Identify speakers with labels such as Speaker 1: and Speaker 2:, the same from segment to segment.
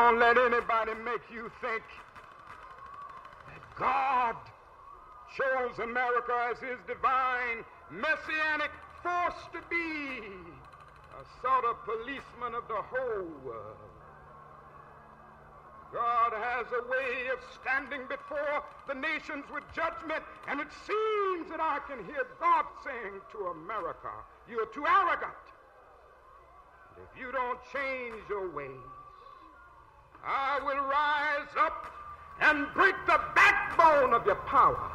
Speaker 1: Don't let anybody make you think that God chose America as his divine messianic force to be a sort of policeman of the whole world. God has a way of standing before the nations with judgment, and it seems that I can hear God saying to America, You're too arrogant. If you don't change your ways, I will rise up and break the backbone of your power.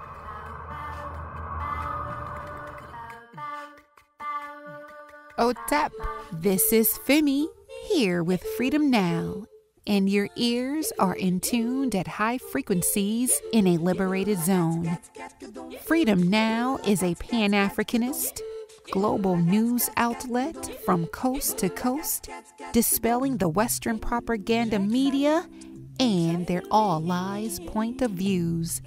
Speaker 2: Oh, Hotep, this is Femi here with Freedom Now and your ears are in tuned at high frequencies in a liberated zone. Freedom Now is a Pan Africanist, global news outlet from coast to coast, dispelling the Western propaganda media and their all lies point of views.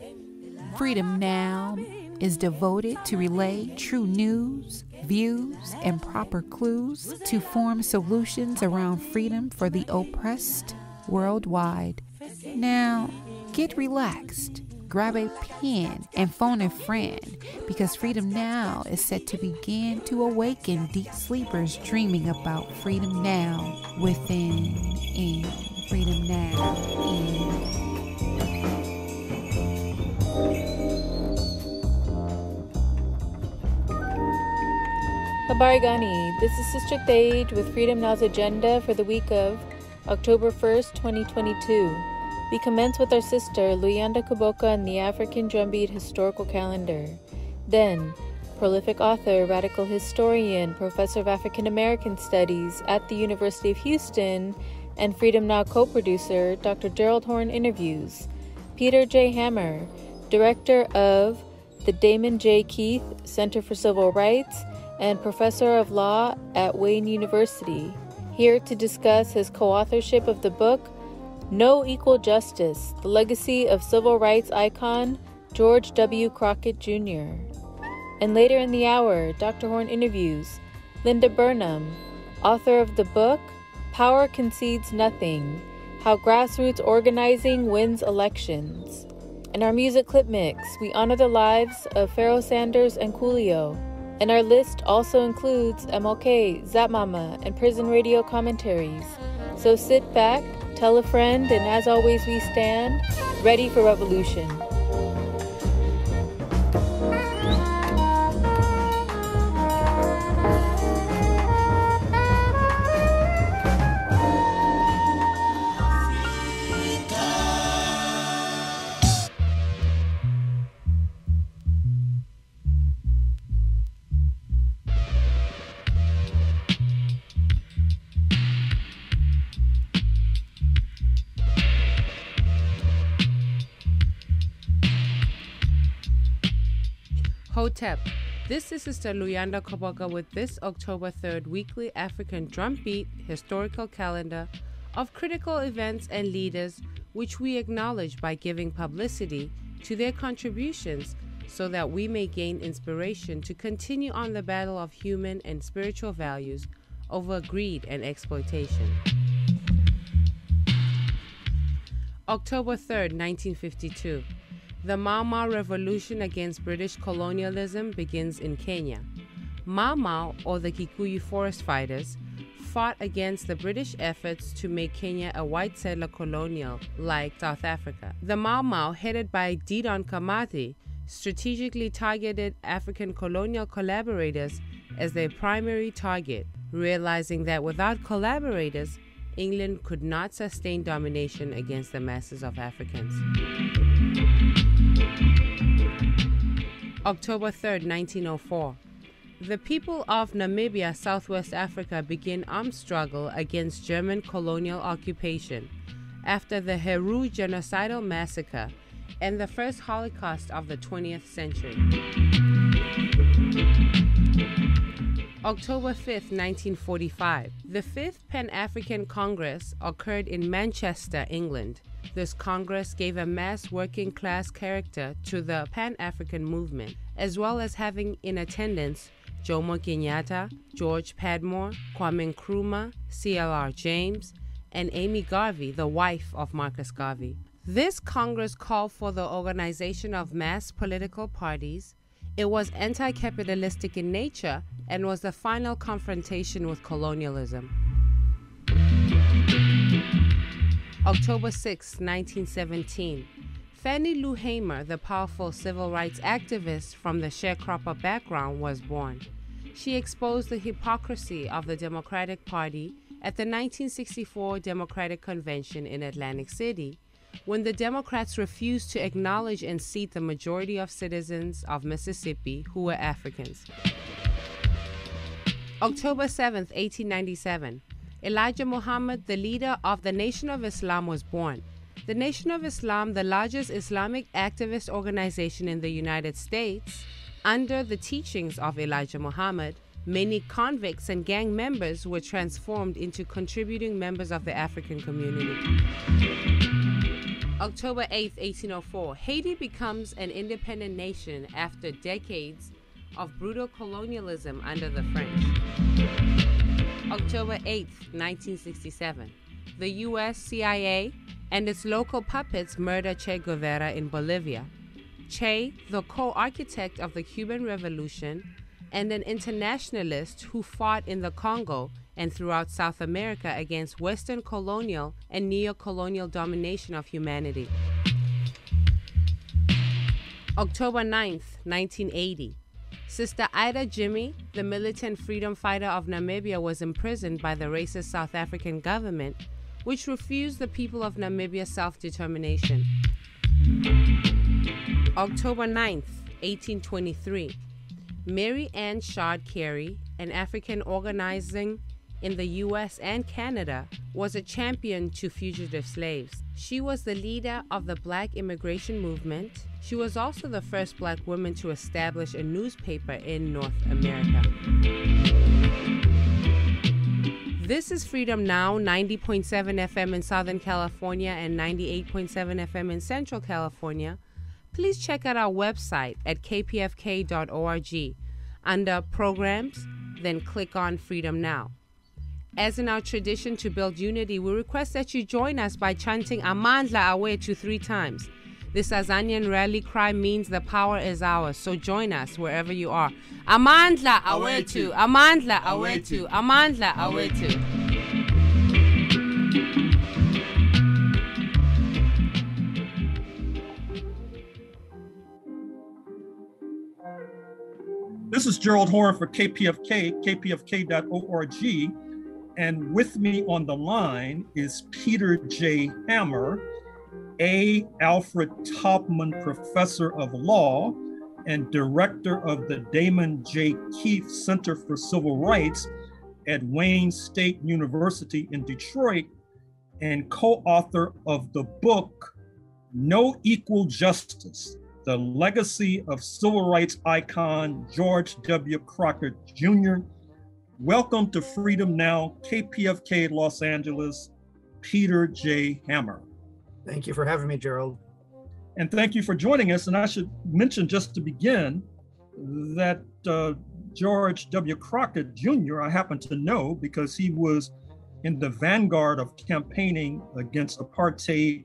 Speaker 2: Freedom Now is devoted to relay true news, views, and proper clues to form solutions around freedom for the oppressed worldwide. Now, get relaxed. Grab a pen and phone a friend because Freedom Now is set to begin to awaken deep sleepers dreaming about freedom now within in freedom now in.
Speaker 3: Habari Gani, this is Sister Thage with Freedom Now's agenda for the week of October 1st, 2022. We commence with our sister Luyanda Kuboka and the African Drumbeat Historical Calendar. Then, prolific author, radical historian, professor of African American Studies at the University of Houston, and Freedom Now co producer, Dr. Gerald Horne interviews Peter J. Hammer, director of the Damon J. Keith Center for Civil Rights and professor of law at Wayne University here to discuss his co authorship of the book No Equal Justice The Legacy of Civil Rights Icon George W. Crockett Jr. And later in the hour, Dr. Horne interviews Linda Burnham, author of the book Power Concedes Nothing How Grassroots Organizing Wins Elections. In our music clip mix, we honor the lives of Pharoah Sanders and Coolio and our list also includes MLK, Zap Mama, and prison radio commentaries. So sit back, tell a friend, and as always, we stand ready for revolution.
Speaker 4: Hotep. This is Sister Luyanda Koboka with this October 3rd weekly African drumbeat historical calendar of critical events and leaders which we acknowledge by giving publicity to their contributions so that we may gain inspiration to continue on the battle of human and spiritual values over greed and exploitation. October 3rd, 1952. The Mau Mau Revolution against British colonialism begins in Kenya. Mau Mau, or the Kikuyu forest fighters, fought against the British efforts to make Kenya a white settler colonial like South Africa. The Mau Mau, headed by Dedan Kimathi, strategically targeted African colonial collaborators as their primary target, realizing that without collaborators, England could not sustain domination against the masses of Africans. October 3, 1904. The people of Namibia, Southwest Africa, begin armed struggle against German colonial occupation after the Herero genocidal massacre and the first Holocaust of the 20th century. October 5, 1945. The Fifth Pan African Congress occurred in Manchester, England. This Congress gave a mass working class character to the Pan African movement, as well as having in attendance Jomo Kenyatta, George Padmore, Kwame Nkrumah, C.L.R. James, and Amy Garvey, the wife of Marcus Garvey. This Congress called for the organization of mass political parties. It was anti capitalistic in nature and was the final confrontation with colonialism. October 6, 1917. Fannie Lou Hamer, the powerful civil rights activist from the sharecropper background, was born. She exposed the hypocrisy of the Democratic Party at the 1964 Democratic Convention in Atlantic City when the Democrats refused to acknowledge and seat the majority of citizens of Mississippi who were Africans. October 7, 1897. Elijah Muhammad, the leader of the Nation of Islam, was born. The Nation of Islam, the largest Islamic activist organization in the United States, under the teachings of Elijah Muhammad, many convicts and gang members were transformed into contributing members of the African community. October 8, 1804, Haiti becomes an independent nation after decades of brutal colonialism under the French. October 8, 1967, the US CIA and its local puppets murder Che Guevara in Bolivia. Che, the co architect of the Cuban Revolution and an internationalist who fought in the Congo and throughout South America against Western colonial and neo colonial domination of humanity. October 9th, 1980. Sister Ida Jimmy, the militant freedom fighter of Namibia, was imprisoned by the racist South African government, which refused the people of Namibia self determination. October 9th, 1823. Mary Ann Shadd Cary, an African organizing in the US and Canada, was a champion to fugitive slaves. She was the leader of the black immigration movement. She was also the first black woman to establish a newspaper in North America. This is Freedom Now, 90.7 FM in Southern California and 98.7 FM in Central California. Please check out our website at kpfk.org. Under Programs, then click on Freedom Now. As in our tradition to build unity, we request that you join us by chanting Amandla Awetu three times. This Azanian rally cry means the power is ours, so join us wherever you are. Amandla Awetu, Amandla Awetu, Amandla Awetu.
Speaker 5: This is Gerald Horne for KPFK, kpfk.org. And with me on the line is Peter J. Hammer, A. Alfred Taubman Professor of Law and Director of the Damon J. Keith Center for Civil Rights at Wayne State University in Detroit, and co author of the book No Equal Justice The Legacy of Civil Rights Icon George W. Crockett Jr Welcome to Freedom Now, KPFK Los Angeles, Peter J. Hammer.
Speaker 6: Thank you for having me, Gerald.
Speaker 5: And thank you for joining us. And I should mention just to begin that uh, George W. Crockett Jr., I happen to know because he was in the vanguard of campaigning against apartheid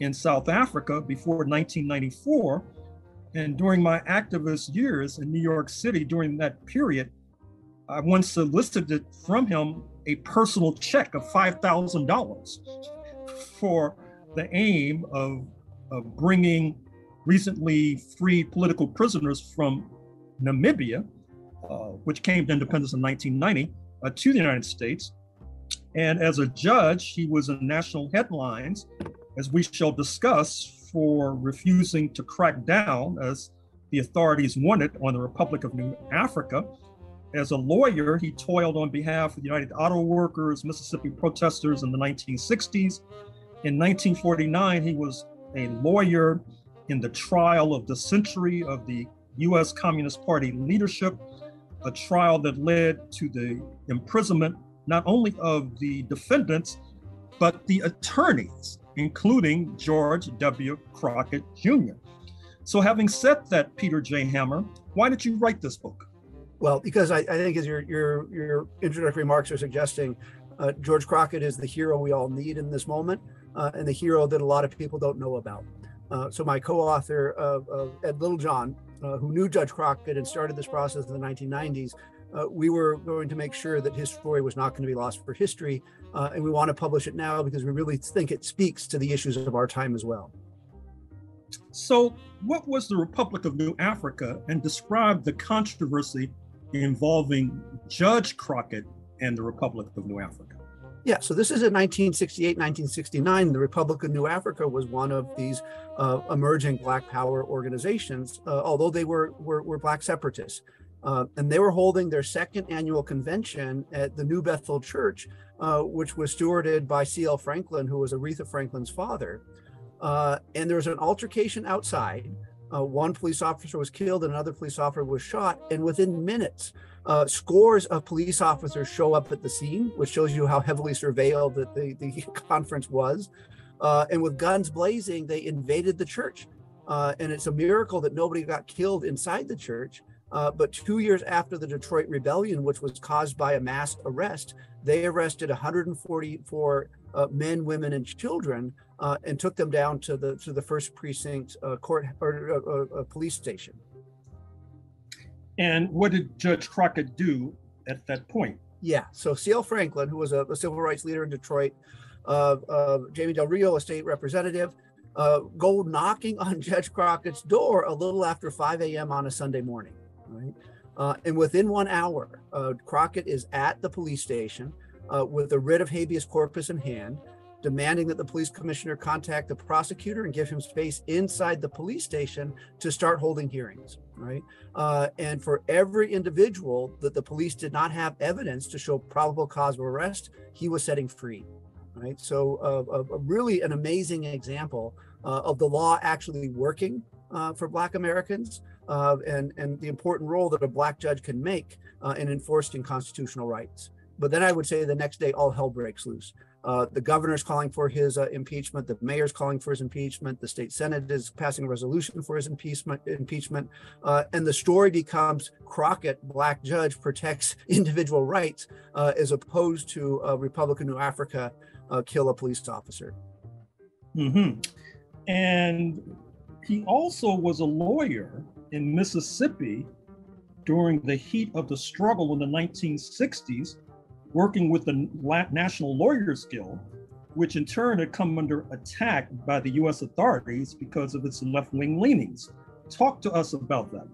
Speaker 5: in South Africa before 1994. And during my activist years in New York City during that period, I once solicited from him a personal check of $5,000 for the aim of, of bringing recently freed political prisoners from Namibia, uh, which came to independence in 1990, uh, to the United States. And as a judge, he was in national headlines, as we shall discuss, for refusing to crack down, as the authorities wanted, on the Republic of New Africa as a lawyer, he toiled on behalf of the United Auto Workers, Mississippi protesters in the 1960s. In 1949, he was a lawyer in the trial of the century of the US Communist Party leadership, a trial that led to the imprisonment not only of the defendants, but the attorneys, including George W. Crockett Jr. So, having said that, Peter J. Hammer, why did you write this book?
Speaker 6: Well, because I, I think as your your your introductory remarks are suggesting, Uh, George Crockett is the hero we all need in this moment, uh, and the hero that a lot of people don't know about. Uh, so my co-author Ed Littlejohn, uh, who knew Judge Crockett and started this process in the 1990s, uh, we were going to make sure that his story was not going to be lost for history, uh, and we want to publish it now because we really think it speaks to the issues of our time as well.
Speaker 5: So, what was the Republic of New Africa, and describe the controversy involving Judge Crockett and the Republic of New Africa?
Speaker 6: Yeah, so this is in 1968, 1969. The Republic of New Africa was one of these uh, emerging Black Power organizations, uh, although they were, were, were Black separatists. Uh, and they were holding their second annual convention at the New Bethel Church, uh, which was stewarded by C.L. Franklin, who was Aretha Franklin's father. Uh, and there was an altercation outside. Uh, one police officer was killed, and another police officer was shot. And within minutes, uh, scores of police officers show up at the scene, which shows you how heavily surveilled that the, the conference was. Uh, and with guns blazing, they invaded the church. Uh, and it's a miracle that nobody got killed inside the church. Uh, but two years after the Detroit Rebellion, which was caused by a mass arrest, they arrested 144 uh, men, women, and children uh, and took them down to the to the first precinct court or police station.
Speaker 5: And what did Judge Crockett do at that point?
Speaker 6: Yeah, so C.L. Franklin, who was a, a, civil rights leader in Detroit, uh, uh, Jamie Del Rio, a state representative, uh, go knocking on Judge Crockett's door a little after 5 a.m. on a Sunday morning. Right, uh, and within one hour, uh, Crockett is at the police station uh, with a writ of habeas corpus in hand, demanding that the police commissioner contact the prosecutor and give him space inside the police station to start holding hearings right? Uh, and for every individual that the police did not have evidence to show probable cause of arrest, he was setting free, right? So, uh, really an amazing example uh, of the law actually working uh, for Black Americans uh, and, and the important role that a Black judge can make in enforcing constitutional rights. But then I would say the next day, all hell breaks loose. Uh, the governor's calling for his uh, impeachment. The mayor's calling for his impeachment. The state senate is passing a resolution for his impeachment. Impeachment, uh, and the story becomes Crockett, black judge, protects individual rights uh, as opposed to a Republican New Africa uh, kill a police officer.
Speaker 5: Mm-hmm. And he also was a lawyer in Mississippi during the heat of the struggle in the 1960s working with the National Lawyers Guild, which in turn had come under attack by the US authorities because of its left wing leanings. Talk to us about that.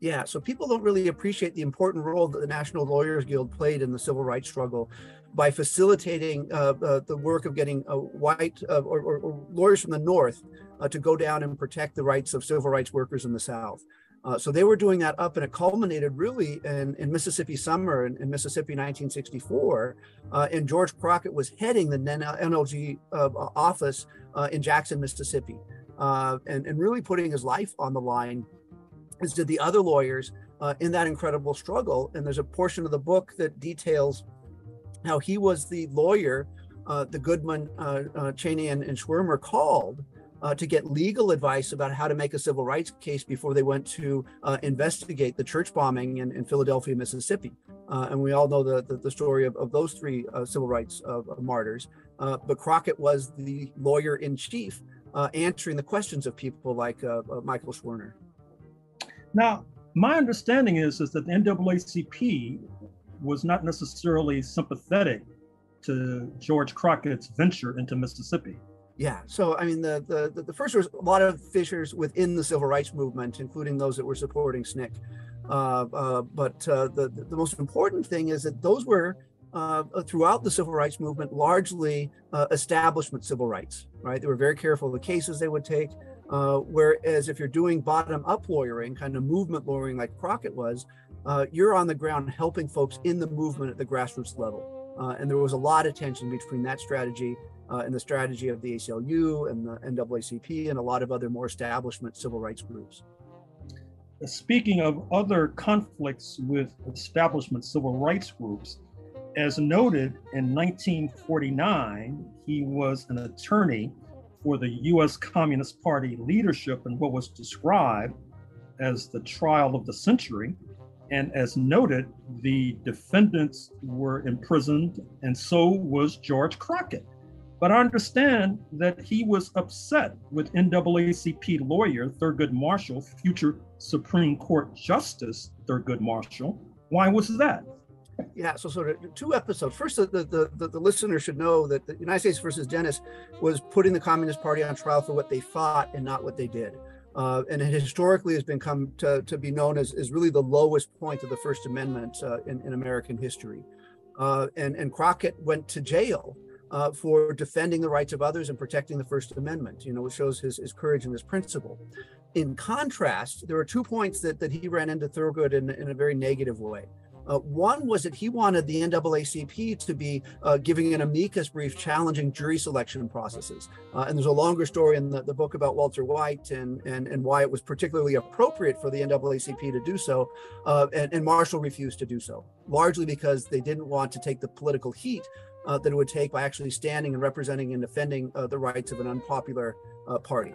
Speaker 6: Yeah, so people don't really appreciate the important role that the National Lawyers Guild played in the civil rights struggle by facilitating uh, uh, the work of getting uh, white or, or, or, lawyers from the North uh, to go down and protect the rights of civil rights workers in the South. Uh, so they were doing that up, and it culminated really in, in Mississippi summer in, in Mississippi 1964. Uh, and George Crockett was heading the NLG uh, office uh, in Jackson, Mississippi, uh, and, and really putting his life on the line, as did the other lawyers uh, in that incredible struggle. And there's a portion of the book that details how he was the lawyer the Goodman, Chaney, and, and Schwerner called uh, to get legal advice about how to make a civil rights case before they went to uh, investigate the church bombing in, in Philadelphia, Mississippi. Uh, and we all know the, the, the story of, of those three uh, civil rights martyrs. Uh, but Crockett was the lawyer in chief uh, answering the questions of people like Michael Schwerner.
Speaker 5: Now, my understanding is, is that the NAACP was not necessarily sympathetic to George Crockett's venture into Mississippi.
Speaker 6: Yeah. So, I mean, the, the, the first was a lot of fissures within the civil rights movement, including those that were supporting SNCC. Uh, uh, but uh, the, the most important thing is that those were uh, throughout the civil rights movement largely uh, establishment civil rights, right? They were very careful of the cases they would take. Uh, whereas if you're doing bottom up lawyering, kind of movement lawyering like Crockett was, you're on the ground helping folks in the movement at the grassroots level. and there was a lot of tension between that strategy uh, and the strategy of the ACLU and the NAACP and a lot of other more establishment civil rights groups.
Speaker 5: Speaking of other conflicts with establishment civil rights groups, as noted in 1949, he was an attorney for the US Communist Party leadership in what was described as the trial of the century. And as noted, the defendants were imprisoned, and so was George Crockett. But I understand that he was upset with NAACP lawyer Thurgood Marshall, future Supreme Court Justice Thurgood Marshall. Why was that?
Speaker 6: Yeah, so sort of two episodes. First, the, the, the, the, listener should know that the United States versus Dennis was putting the Communist Party on trial for what they fought and not what they did. Uh, and it historically has been come to, to be known as, as really the lowest point of the First Amendment uh, in, in American history. Uh, and, and Crockett went to jail uh, for defending the rights of others and protecting the First Amendment. You know, it shows his, his courage and his principle. In contrast, there are two points that, that he ran into Thurgood in, in a very negative way. Uh, one was that he wanted the NAACP to be uh, giving an amicus brief challenging jury selection processes. Uh, and there's a longer story in the, the book about Walter White and, and, and why it was particularly appropriate for the NAACP to do so. Uh, and, and Marshall refused to do so, largely because they didn't want to take the political heat uh, that it would take by actually standing and representing and defending uh, the rights of an unpopular party.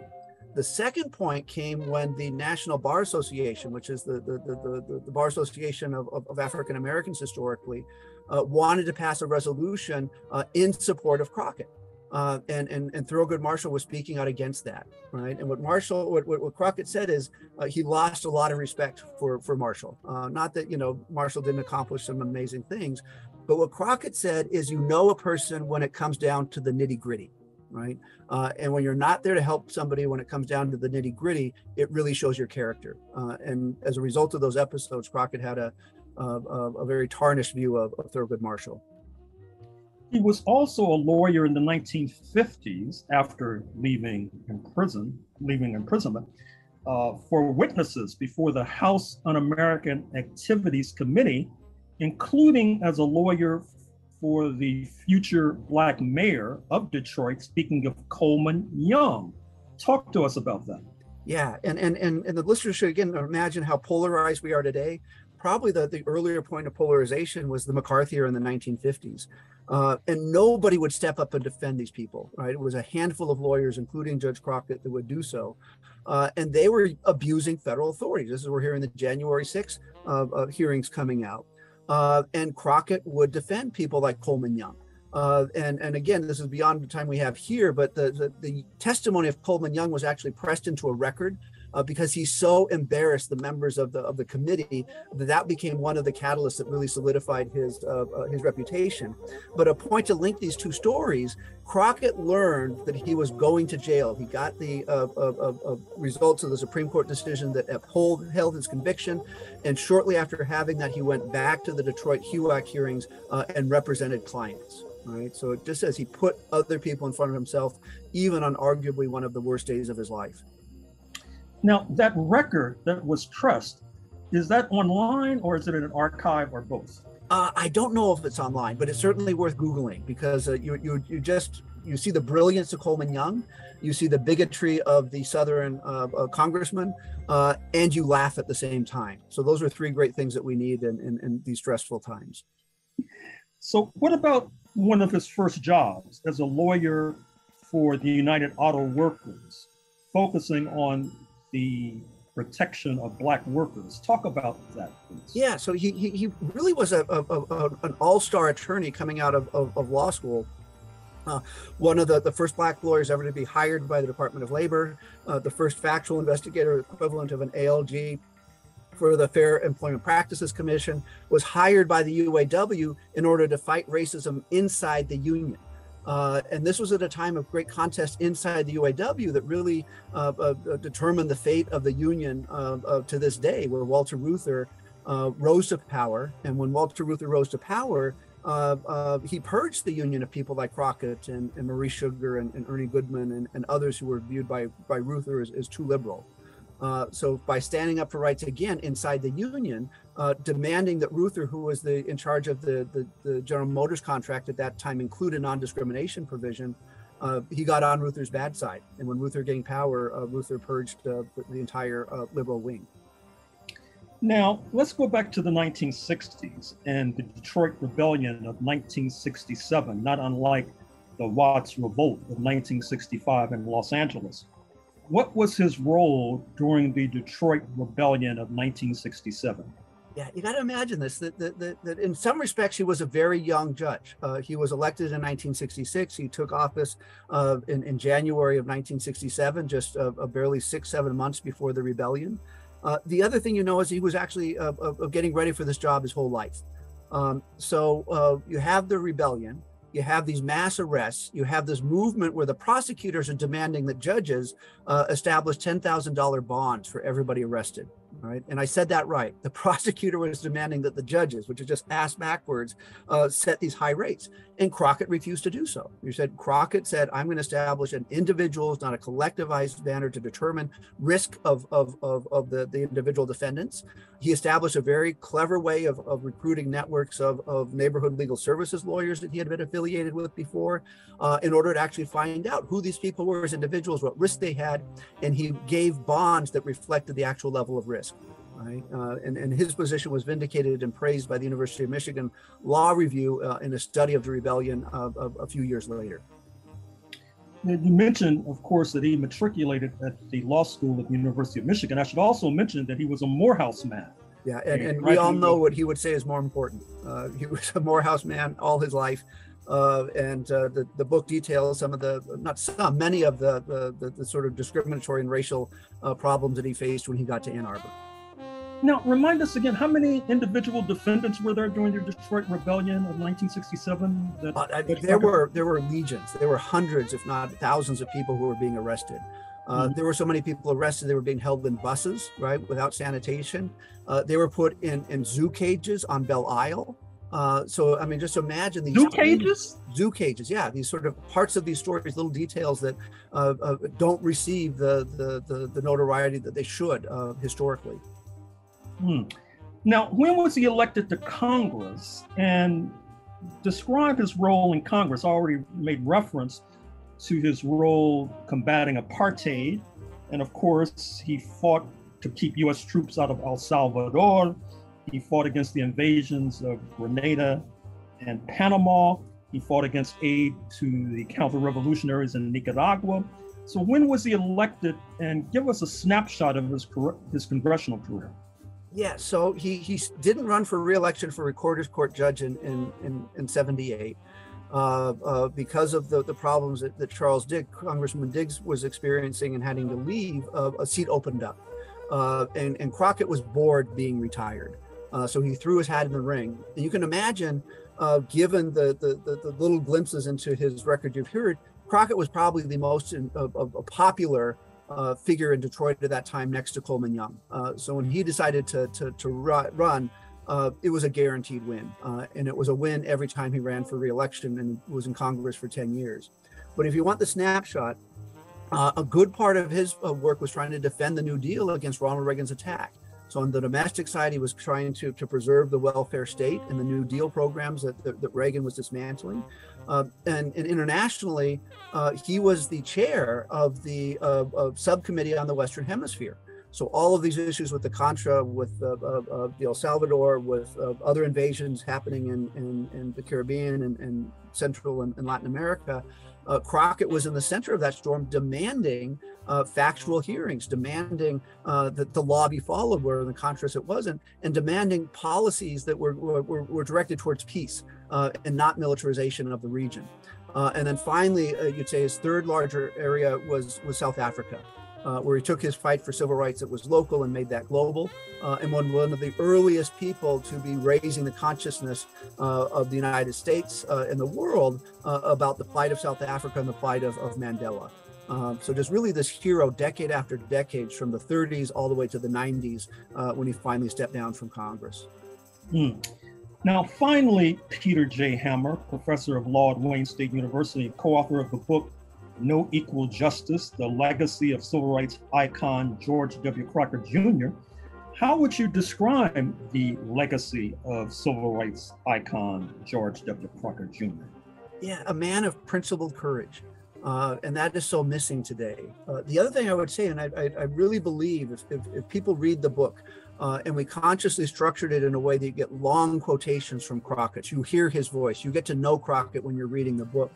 Speaker 6: The second point came when the National Bar Association, which is the, the, the, the, Bar Association of, of, of African Americans historically, uh, wanted to pass a resolution uh, in support of Crockett. Uh, and, and, and Thurgood Marshall was speaking out against that, right? And what Marshall, what, what, what Crockett said is uh, he lost a lot of respect for, for Marshall. Uh, not that, you know, Marshall didn't accomplish some amazing things, but what Crockett said is you know a person when it comes down to the nitty gritty right? Uh, and when you're not there to help somebody when it comes down to the nitty gritty, it really shows your character. Uh, and as a result of those episodes, Crockett had a, a, a very tarnished view of, of, Thurgood Marshall.
Speaker 5: He was also a lawyer in the 1950s after leaving in prison, leaving imprisonment, uh, for witnesses before the House Un American Activities Committee, including as a lawyer for the future Black mayor of Detroit, speaking of Coleman Young. Talk to us about that.
Speaker 6: Yeah, and and and, and the listeners should again imagine how polarized we are today. Probably the, the earlier point of polarization was the McCarthy era in the 1950s. Uh, and nobody would step up and defend these people, right? It was a handful of lawyers, including Judge Crockett, that would do so. Uh, and they were abusing federal authorities. This is we're hearing the January 6th uh, uh, hearings coming out. Uh, and Crockett would defend people like Coleman Young. Uh, and, and again, this is beyond the time we have here, but the, the, the testimony of Coleman Young was actually pressed into a record uh, because he so embarrassed the members of the of the committee that that became one of the catalysts that really solidified his uh, uh, his reputation. But a point to link these two stories: Crockett learned that he was going to jail. He got the uh, results of the Supreme Court decision that upheld his conviction, and shortly after having that, he went back to the Detroit HUAC hearings uh, and represented clients right? So it just says he put other people in front of himself, even on arguably one of the worst days of his life.
Speaker 5: Now, that record that was trust, is that online or is it in an archive or both?
Speaker 6: Uh, I don't know if it's online, but it's certainly worth googling because uh, you, you you just you see the brilliance of Coleman Young, you see the bigotry of the Southern uh, uh congressman, uh, and you laugh at the same time. So those are three great things that we need in, in, in these stressful times.
Speaker 5: So what about one of his first jobs as a lawyer for the United Auto Workers, focusing on the protection of black workers. Talk about that, please.
Speaker 6: Yeah, so he, he, he really was a, a, a an all-star attorney coming out of, of, of law school. Uh, one of the, the first black lawyers ever to be hired by the Department of Labor, uh, the first factual investigator equivalent of an ALJ for the Fair Employment Practices Commission, was hired by the UAW in order to fight racism inside the union. Uh, and this was at a time of great contest inside the UAW that really uh, uh, determined the fate of the union uh, to this day, where Walter Reuther uh, rose to power. And when Walter Reuther rose to power, uh, he purged the union of people like Crockett and, and Maurice Sugar and, and Ernie Goodman and, and, others who were viewed by, by Reuther as, as too liberal. Uh, so by standing up for rights again inside the union, uh, demanding that Reuther, who was the in charge of the, the, the General Motors contract at that time, include a non-discrimination provision, uh, he got on Reuther's bad side. And when Reuther gained power, uh, Reuther purged uh, the entire liberal wing.
Speaker 5: Now, let's go back to the 1960s and the Detroit Rebellion of 1967, not unlike the Watts Revolt of 1965 in Los Angeles. What was his role during the Detroit Rebellion of 1967?
Speaker 6: Yeah, you got to imagine this that, that, that, that, in some respects, he was a very young judge. Uh, he was elected in 1966. He took office uh, in, in, January of 1967, just uh, barely six, seven months before the rebellion. Uh, the other thing you know is he was actually uh, getting ready for this job his whole life. Um, so uh, you have the rebellion, you have these mass arrests, you have this movement where the prosecutors are demanding that judges establish $10,000 bonds for everybody arrested right? And I said that right. The prosecutor was demanding that the judges, which is just ass backwards, uh, set these high rates. And Crockett refused to do so. You said Crockett said, I'm going to establish an individual, not a collectivized manner to determine risk of, of, of, of the, the individual defendants. He established a very clever way of, of recruiting networks of, of neighborhood legal services lawyers that he had been affiliated with before uh, in order to actually find out who these people were as individuals, what risk they had. And he gave bonds that reflected the actual level of risk right? Uh, and, and his position was vindicated and praised by the University of Michigan Law Review uh, in a study of the rebellion a few years later.
Speaker 5: You mentioned, of course, that he matriculated at the law school at the University of Michigan. I should also mention that he was a Morehouse man.
Speaker 6: Yeah, and, and we all know what he would say is more important. Uh, he was a Morehouse man all his life. Uh, and uh, the, the book details some of the, not some, many of the, the, the, the sort of discriminatory and racial uh, problems that he faced when he got to Ann Arbor.
Speaker 5: Now, remind us again, how many individual defendants were there during the Detroit Rebellion of 1967? That, uh,
Speaker 6: I there were there were legions. There were hundreds, if not thousands, of people who were being arrested. Uh, mm-hmm. There were so many people arrested; they were being held in buses, right, without sanitation. Uh, they were put in in zoo cages on Belle Isle. Uh, so I mean, just imagine these
Speaker 5: zoo cages.
Speaker 6: Zoo cages, yeah. These sort of parts of these stories, little details that uh, uh, don't receive the, the, the the notoriety that they should uh, historically.
Speaker 5: Hmm. Now, when was he elected to Congress? And describe his role in Congress. I already made reference to his role combating apartheid. And of course, he fought to keep US troops out of El Salvador. He fought against the invasions of Grenada and Panama. He fought against aid to the counter revolutionaries in Nicaragua. So, when was he elected? And give us a snapshot of his, his congressional career.
Speaker 6: Yeah, so he he didn't run for reelection for recorder's court judge in in in, in 78. Uh, uh, because of the, the problems that, that, Charles Dick, Congressman Diggs, was experiencing and having to leave, uh, a seat opened up. Uh, and, and Crockett was bored being retired. Uh, so he threw his hat in the ring. And you can imagine, uh, given the, the, the, the, little glimpses into his record you've heard, Crockett was probably the most in, popular uh, figure in Detroit at that time next to Coleman Young. Uh, so when he decided to, to, to run, uh, it was a guaranteed win. Uh, and it was a win every time he ran for reelection and was in Congress for 10 years. But if you want the snapshot, uh, a good part of his uh, work was trying to defend the New Deal against Ronald Reagan's attack. So on the domestic side, he was trying to, to preserve the welfare state and the New Deal programs that, that, that Reagan was dismantling. Uh, and, and, internationally, uh, he was the chair of the uh, subcommittee on the Western Hemisphere. So all of these issues with the Contra, with uh, El Salvador, with other invasions happening in, in, in the Caribbean and, and Central and, and, Latin America, uh, Crockett was in the center of that storm, demanding uh, factual hearings, demanding uh, that the law be followed where in the Contras it wasn't, and demanding policies that were, were, were directed towards peace uh, and not militarization of the region. Uh, and then finally, uh, you'd say his third larger area was, was South Africa. Uh, where he took his fight for civil rights that was local and made that global, and one, one of the earliest people to be raising the consciousness of the United States and the world about the plight of South Africa and the plight of, of Mandela. Um, so just really this hero decade after decade from the 30s all the way to the 90s when he finally stepped down from Congress.
Speaker 5: Hmm. Now, finally, Peter J. Hammer, professor of law at Wayne State University, co author of the book No Equal Justice The Legacy of Civil Rights Icon George W. Crockett Jr., how would you describe the legacy of civil rights icon George W. Crockett Jr.?
Speaker 6: Yeah, a man of principled courage. Uh, and that is so missing today. Uh, the other thing I would say, and I, I, I really believe if, if, if, people read the book, uh, and we consciously structured it in a way that you get long quotations from Crockett. You hear his voice. You get to know Crockett when you're reading the book.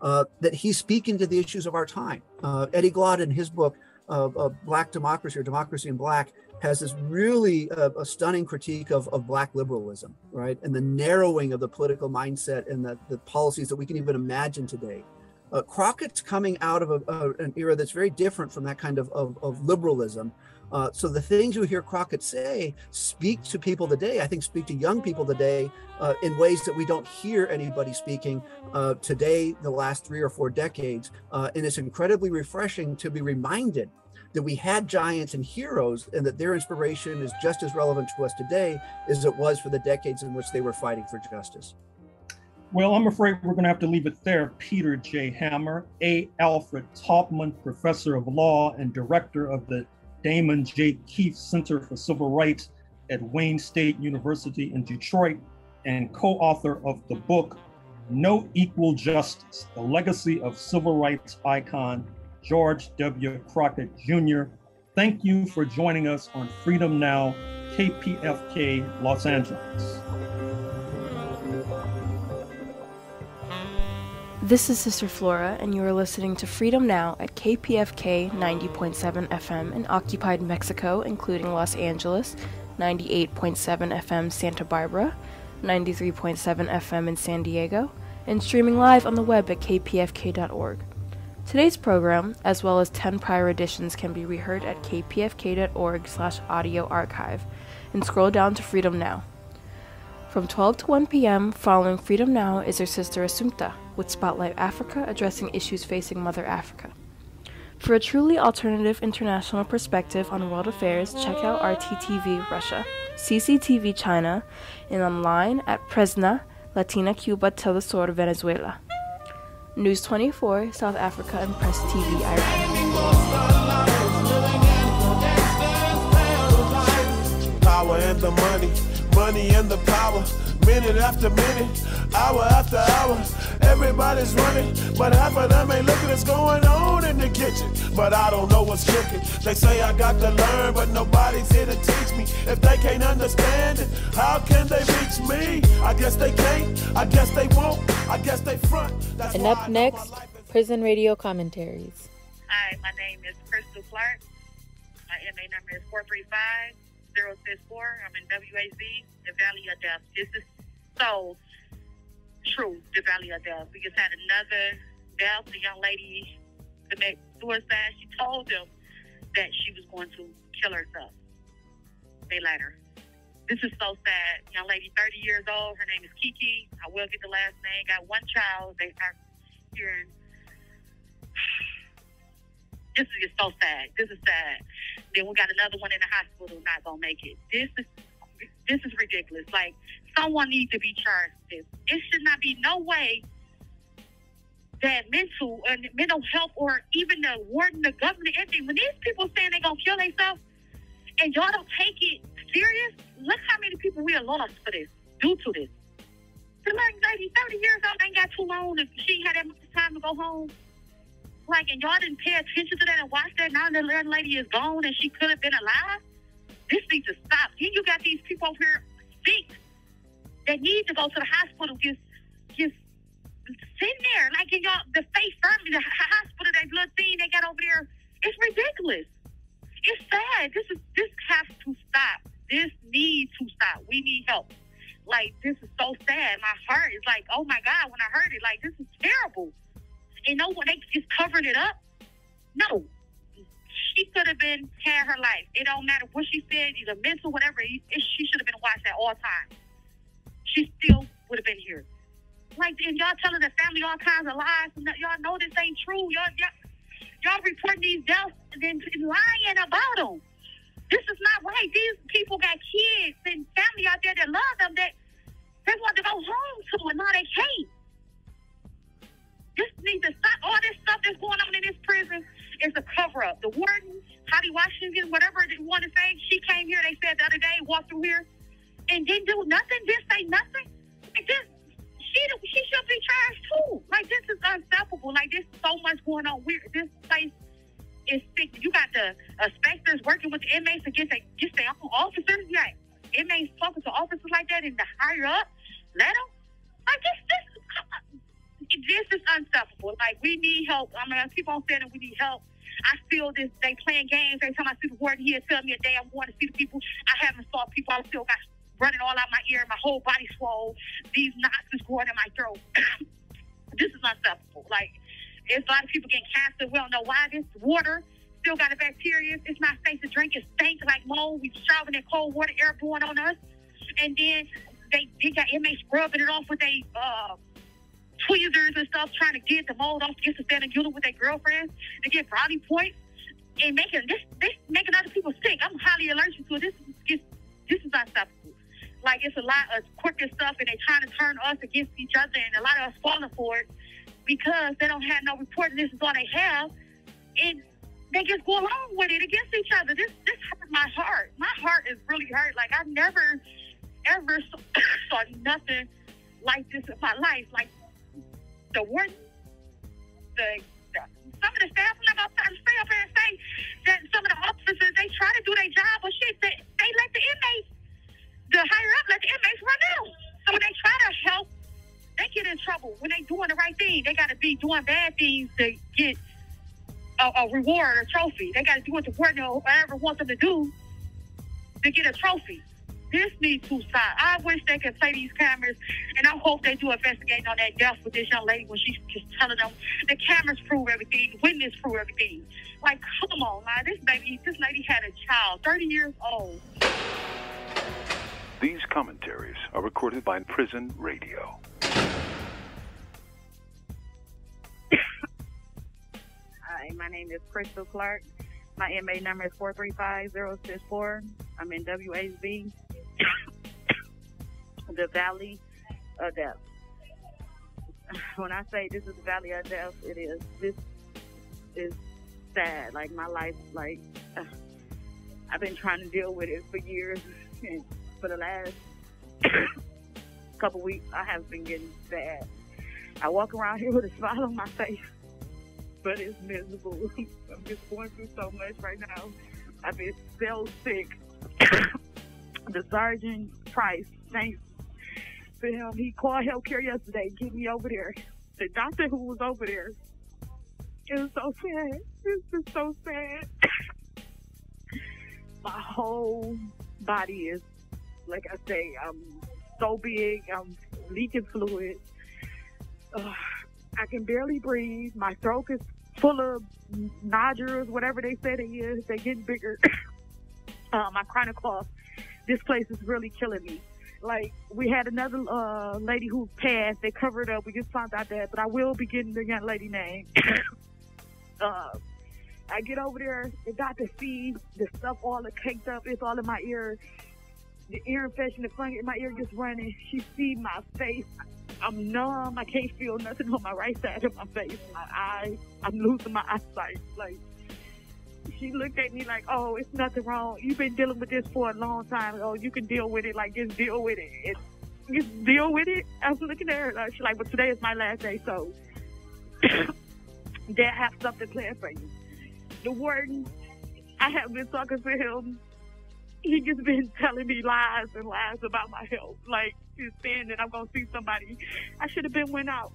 Speaker 6: Uh, that he's speaking to the issues of our time. Uh, Eddie Glaude in his book uh, Black Democracy or Democracy in Black has this really uh, a stunning critique of, of Black liberalism, right? And the narrowing of the political mindset and the, the policies that we can even imagine today. Uh, Crockett's coming out of a, an era that's very different from that kind of, of, of liberalism. Uh, so the things you hear Crockett say speak to people today. I think speak to young people today uh, in ways that we don't hear anybody speaking uh, today, the last three or four decades. Uh, and it's incredibly refreshing to be reminded that we had giants and heroes and that their inspiration is just as relevant to us today as it was for the decades in which they were fighting for justice.
Speaker 5: Well, I'm afraid we're going to have to leave it there. Peter J. Hammer, A. Alfred Taubman, professor of law and director of the Damon J. Keith Center for Civil Rights at Wayne State University in Detroit, and co author of the book No Equal Justice The Legacy of Civil Rights Icon George W. Crockett Jr. Thank you for joining us on Freedom Now, KPFK, Los Angeles.
Speaker 7: This is Sister Flora, and you are listening to Freedom Now at KPFK 90.7 FM in occupied Mexico, including Los Angeles, 98.7 FM Santa Barbara, 93.7 FM in San Diego, and streaming live on the web at kpfk.org. Today's program, as well as 10 prior editions, can be reheard at kpfk.org slash audio archive, and scroll down to Freedom Now. From 12 to 1 p.m., following Freedom Now is our sister Assumpta with Spotlight Africa addressing issues facing Mother Africa. For a truly alternative international perspective on world affairs, check out RTTV Russia, CCTV China, and online at Prensa, Latina Cuba Telesur Venezuela. News 24, South Africa, and Press TV Iran.
Speaker 8: Power and the money money and the power. Minute after minute, hour after hour, everybody's running, but half of them ain't looking what's going on in the kitchen. But I don't know what's cooking. They say I got to learn, but nobody's here to teach me. If they can't understand it, how can they reach me? I guess they can't, I guess they won't, I guess they front. That's
Speaker 3: and up next, prison radio commentaries.
Speaker 9: Hi, my name is Crystal Clark. My MA number is 435 064. I'm in WAZ, the Valley of Death. This is so true, the Valley of Death. We just had another death. The young lady commit suicide. She told them that she was going to kill herself. They let her. This is so sad. Young lady, 30 years old. Her name is Kiki. I will get the last name. Got one child. They are hearing this is just so sad. This is sad. Then we got another one in the hospital not gonna make it. This is this is ridiculous. Like someone needs to be charged. This it should not be no way that mental and uh, mental health or even the warden, the government, anything. When these people saying they're gonna kill themselves and y'all don't take it serious, look how many people we are lost for this due to this. The lady, 30 years old, ain't got too long if she had that much time to go home. Like, and y'all didn't pay attention to that and watch that. Now the little lady is gone and she could have been alive. This needs to stop. Then you got these people over here sick that need to go to the hospital. Just, just sitting there like in y'all the state firm, the hospital, that blood thing they got over there. It's ridiculous. It's sad. This is this has to stop. This needs to stop. We need help. Like this is so sad. My heart is like, oh my god, when I heard it, like this is terrible and no one they just covered it up. No, she could have been had her life. It don't matter what she said, either mental, whatever. It, she should have been watched at all times. She still would have been here. Like, and y'all telling the family all kinds of lies. Y'all know this ain't true. Y'all, y'all, y'all reporting these deaths and then lying about them. This is not right. These people got kids and family out there that love them that they want to go home to, and now they can't. This needs to stop. All this stuff that's going on in this prison is a cover up. The warden, Hattie Washington, whatever they want to say, she came here, they said the other day, walked through here, and didn't do nothing, didn't say nothing. Like this, she, she should be charged too. Like, this is unstoppable. Like, there's so much going on. Weird. This place is sick. You got the uh, inspectors working with the inmates against, against their own officers. Yeah, inmates talking to officers like that and the higher up, let them. Like, this, this, this is unstoppable. Like we need help. I'm gonna keep on saying that we need help. I feel this. They playing games. Every time I see the warden here, tell me a day I'm going to see the people. I haven't saw people. I still got running all out my ear. My whole body swole. These knots is growing in my throat. this is unstoppable. Like, it's a lot of people getting cancer. We don't know why. This water still got a bacteria. It's not safe to drink. It stinks like mold. We showering in cold water, airborne on us. And then they, they got inmates scrubbing it off with a uh, tweezers and stuff, trying to get the mold off, get to stand and with their girlfriends to get brownie points and making this, this making other people sick. I'm highly allergic to it. This is this is unacceptable. Like it's a lot of crooked stuff, and they're trying to turn us against each other, and a lot of us falling for it because they don't have no report, and this is all they have, and they just go along with it against each other. This this hurt my heart. My heart is really hurt. Like I never ever saw, saw nothing like this in my life. Like the worst, the, the some of the staff. I'm gonna stay up here and say that some of the officers they try to do their job, but shit, they, they let the inmates, the higher up, let the inmates run out. So when they try to help, they get in trouble. When they doing the right thing, they got to be doing bad things to get a, a reward or trophy. They got to do what the warden or whatever wants them to do to get a trophy. This needs to stop. I wish they could play these cameras, and I hope they do investigate on that death with this young lady when she's just telling them the cameras prove everything, the witness prove everything. Like, come on, man. This baby, this lady had a child, 30 years old.
Speaker 10: These commentaries are recorded by Prison Radio.
Speaker 11: Hi, my name is Crystal Clark. My MA number is 435064. I'm in WHB, the Valley of Death. When I say this is the Valley of Death, it is. This is sad. Like my life, like uh, I've been trying to deal with it for years, and for the last couple weeks, I have been getting sad. I walk around here with a smile on my face, but it's miserable. I'm just going through so much right now. I've been so sick. the Sergeant Price, thanks to him, he called healthcare yesterday, get me over there. The doctor who was over there, it was so sad. It's just so sad. My whole body is, like I say, I'm so big. I'm leaking fluid. I can barely breathe. My throat is full of nodules, whatever they said it is. They're getting bigger. uh, my chronic cough. This place is really killing me. Like we had another uh, lady who passed. They covered up. We just found out that, but I will be getting the young lady name. uh, I get over there. They got to see the stuff all the caked up. It's all in my ear. The ear infection, the fungus in my ear just running. She see my face. I'm numb. I can't feel nothing on my right side of my face. My eyes. I'm losing my eyesight. Like she looked at me like, "Oh, it's nothing wrong. You've been dealing with this for a long time. Oh, you can deal with it. Like, just deal with it. Just deal with it." I was looking at her. Like, she's like, "But today is my last day, so they have something planned for you." The warden, I have been talking to him. He just been telling me lies and lies about my health. Like he's saying that I'm gonna see somebody. I should have been went out.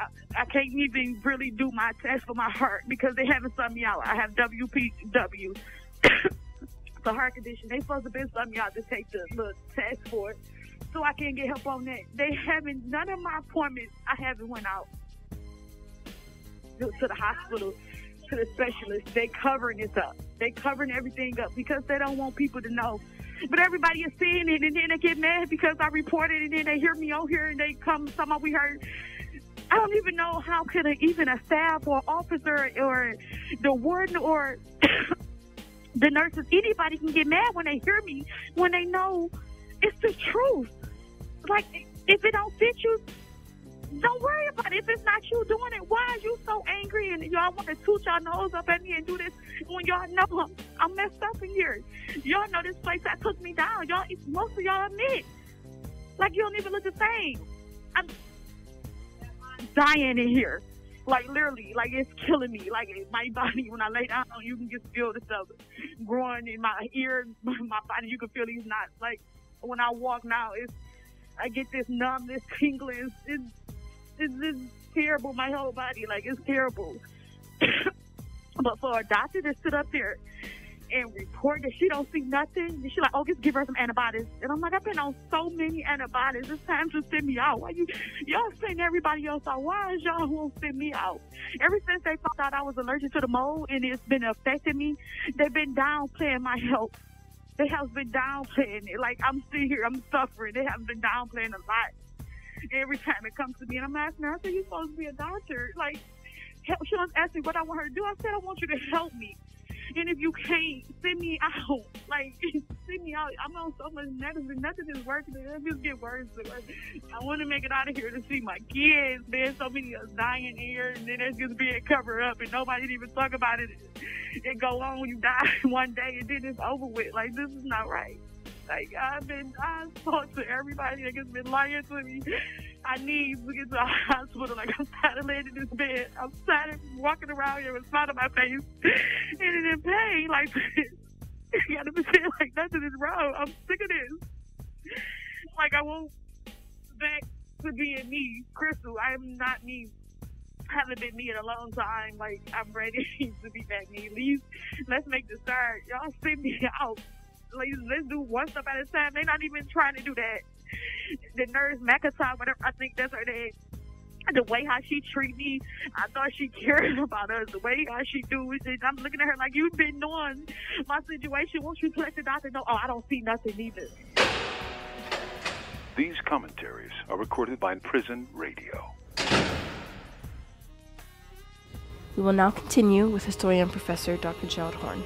Speaker 11: I, I can't even really do my test for my heart because they haven't sent me out. I have WPW. the heart condition. They supposed to been me out to take the, the test for it. So I can't get help on that. They haven't none of my appointments I haven't went out to, the hospital to the specialist. They covering this up. They covering everything up because they don't want people to know. But everybody is seeing it and then they get mad because I reported and then they hear me out here and they come somehow we heard I don't even know how could a, even a staff or officer or the warden or the nurses, anybody can get mad when they hear me, when they know it's the truth. Like, if it don't fit you, don't worry about it. If it's not you doing it, why are you so angry and y'all want to toot y'all nose up at me and do this when y'all know I'm, I'm messed up in here? Y'all know this place that took me down. Y'all, most of y'all admit. Like, you don't even look the same. I'm, dying in here. Like literally, like it's killing me. Like my body, when I lay down, you can just feel the stuff growing in my ear, my body. You can feel these knots. Like when I walk now, it's I get this numbness, tingling. It's it's, it's terrible. My whole body, like it's terrible. But for a doctor to sit up there and report that she don't see nothing, And she like, oh, just give her some antibiotics. And I'm like, I've been on so many antibiotics. It's time to send me out. Why you y'all send everybody else out? Why is y'all won't send me out? Ever since they found out I was allergic to the mold and it's been affecting me, they've been downplaying my health. They have been downplaying it. Like I'm still here, I'm suffering. They have been downplaying a lot. Every time it comes to me, and I'm asking her, I said, "You supposed to be a doctor? Like, help." She was asking what I want her to do. I said, "I want you to help me." And if you can't, send me out. Like, send me out. I'm on so much medicine. Nothing is working. It just get worse. I want to make it out of here to see my kids. There's so many us dying here, and then it's just being covered up, and nobody even talk about it. It go on, you die one day, and then it's over with. Like, this is not right. Like I've been, I've talked to everybody that has been lying to me. I need to get to the hospital. Like I'm tired of laying in this bed. I'm tired of walking around here with a smile on my face and in pain like this. You gotta saying like nothing is wrong. I'm sick of this. Like I won't back to being me, Crystal. I am not me. Haven't been me in a long time. Like I'm ready to be back me. At least let's make the start. Y'all send me out like, let's do one step at a time. They're not even trying to do that. The nurse McIntyre, whatever, I think that's her name. The way how she treat me, I thought she cared about us. The way how she do it, I'm looking at her like you've been knowing my situation. Won't you let the doctor know? Oh, I don't see nothing either.
Speaker 10: These commentaries are recorded by Prison Radio.
Speaker 7: We will now continue with historian Professor Dr. Gerald Horne.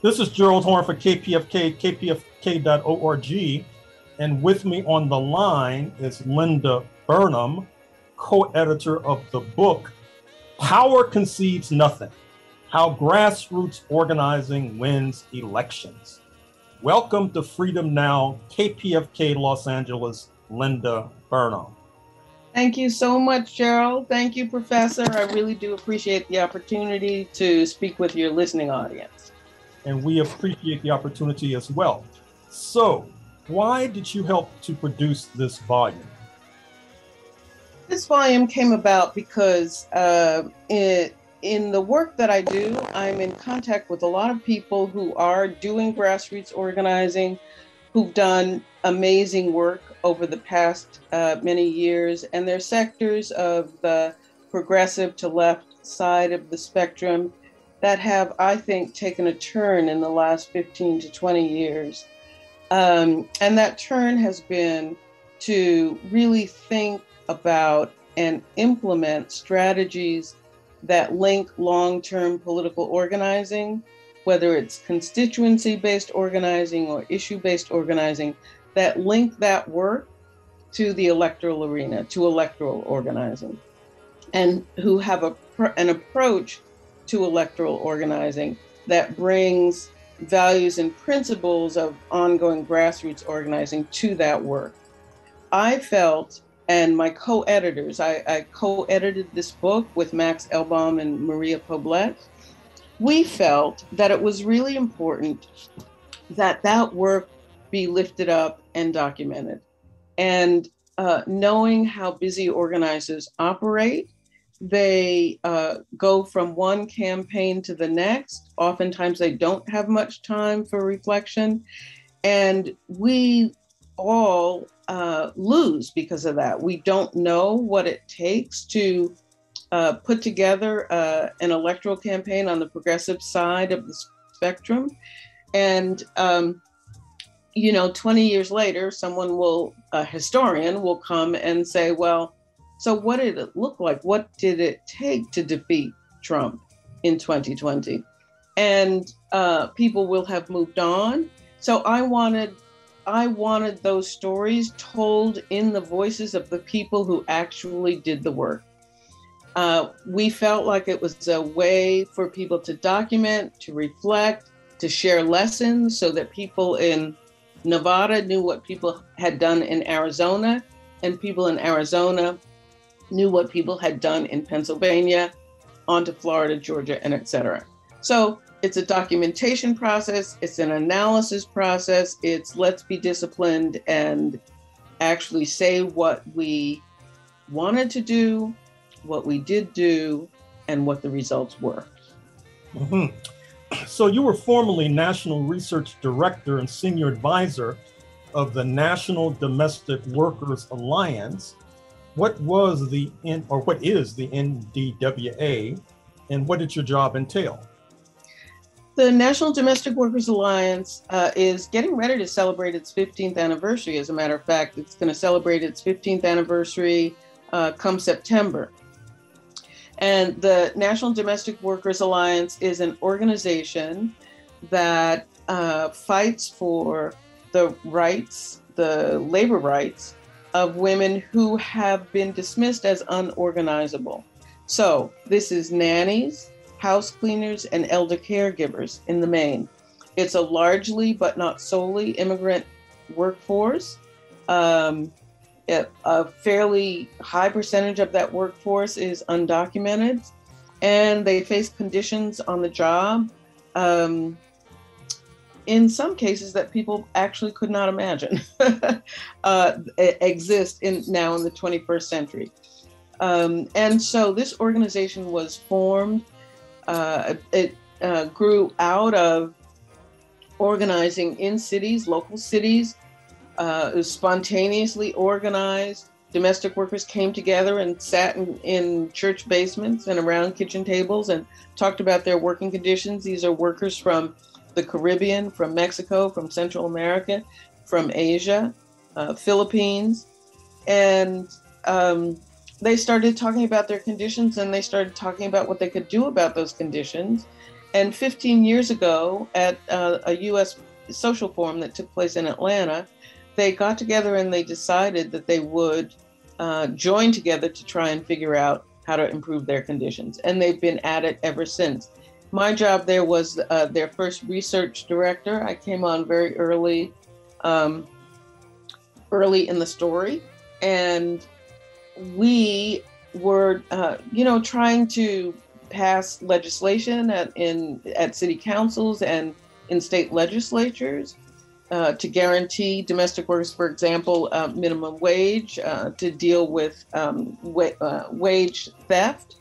Speaker 5: This is Gerald Horne for KPFK, kpfk.org. And with me on the line is Linda Burnham, co editor of the book Power Concedes Nothing How Grassroots Organizing Wins Elections. Welcome to Freedom Now, KPFK Los Angeles, Linda Burnham.
Speaker 12: Thank you so much, Gerald. Thank you, Professor. I really do appreciate the opportunity to speak with your listening audience
Speaker 5: and we appreciate the opportunity as well. So, why did you help to produce this volume?
Speaker 12: This volume came about because uh, in, in the work that I do, I'm in contact with a lot of people who are doing grassroots organizing, who've done amazing work over the past uh, many years, and they're sectors of the progressive to left side of the spectrum that have, I think, taken a turn in the last 15 to 20 years. Um, and that turn has been to really think about and implement strategies that link long term political organizing, whether it's constituency based organizing or issue based organizing, that link that work to the electoral arena, to electoral organizing, and who have a, an approach to electoral organizing that brings values and principles of ongoing grassroots organizing to that work. I felt, and my co editors, I, I co edited this book with Max Elbaum and Maria Poblet. We felt that it was really important that that work be lifted up and documented. And uh, knowing how busy organizers operate they uh, go from one campaign to the next. Oftentimes, they don't have much time for reflection. And we all uh, lose because of that. We don't know what it takes to uh, put together uh, an electoral campaign on the progressive side of the spectrum. And, um, you know, 20 years later, someone will, a historian will come and say, well, so, what did it look like? What did it take to defeat Trump in 2020? And uh, people will have moved on. So, I wanted. I wanted those stories told in the voices of the people who actually did the work. Uh, we felt like it was a way for people to document, to reflect, to share lessons so that people in Nevada knew what people had done in Arizona, and people in Arizona knew what people had done in Pennsylvania, onto Florida, Georgia, and etc. So it's a documentation process, it's an analysis process, it's let's be disciplined and actually say what we wanted to do what we did do, and what the results were.
Speaker 5: Mm-hmm. So, you were formerly National Research Director and Senior Advisor of the National Domestic Workers Alliance. What was the N, or what is the NDWA, and what did your job entail?
Speaker 12: The National Domestic Workers Alliance uh, is getting ready to celebrate its 15th anniversary. As a matter of fact, it's going to celebrate its 15th anniversary uh, come September. And the National Domestic Workers Alliance is an organization that uh, fights for the rights, the labor rights of women who have been dismissed as unorganizable. So, this is nannies, house cleaners, and elder caregivers in the main. It's a largely, but not solely, immigrant workforce. Um, a fairly high percentage of that workforce is undocumented, and they face conditions on the job. Um, in some cases that people actually could not imagine uh, exist in now in the 21st century. Um, and so this organization was formed uh, it uh, grew out of organizing in cities, local cities. Uh, it was spontaneously organized. Domestic workers came together and sat in, in church basements and around kitchen tables and talked about their working conditions. These are workers from the Caribbean, from Mexico, from Central America, from Asia, uh, Philippines. And um, they started talking about their conditions and they started talking about what they could do about those conditions. And 15 years ago, at uh, a US social forum that took place in Atlanta, they got together and they decided that they would uh, join together to try and figure out how to improve their conditions. And they've been at it ever since. My job there was uh, their first research director. I came on very early, um, early in the story, and we were, uh, you know, trying to pass legislation at in at city councils and in state legislatures uh, to guarantee domestic workers, for example, uh, minimum wage, uh, to deal with um, wa- uh, wage theft.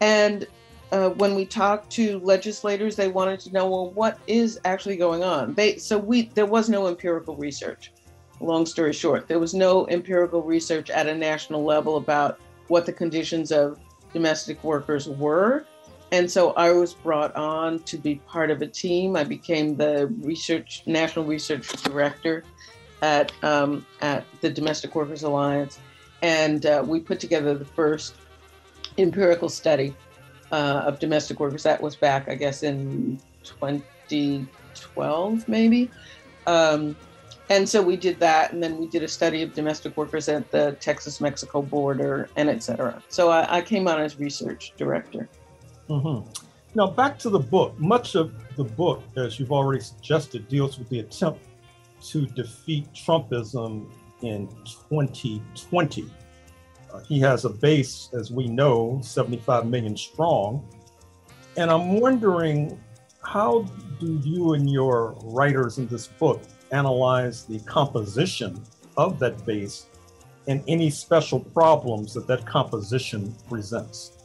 Speaker 12: And uh, when we talked to legislators, they wanted to know, well, what is actually going on? They so we there was no empirical research long story short, there was no empirical research at a national level about what the conditions of domestic workers were. And so I was brought on to be part of a team. I became the research national research director at um, at the Domestic Workers Alliance, and uh, we put together the first empirical study uh, of domestic workers. That was back, I guess, in 2012, maybe. Um, and so we did that and then we did a study of domestic workers at the texas mexico border and et cetera so i, I came on as research director
Speaker 5: mm-hmm. now back to the book much of the book as you've already suggested deals with the attempt to defeat trumpism in 2020 uh, he has a base as we know 75 million strong and i'm wondering how do you and your writers in this book analyze the composition of that base and any special problems that that composition presents?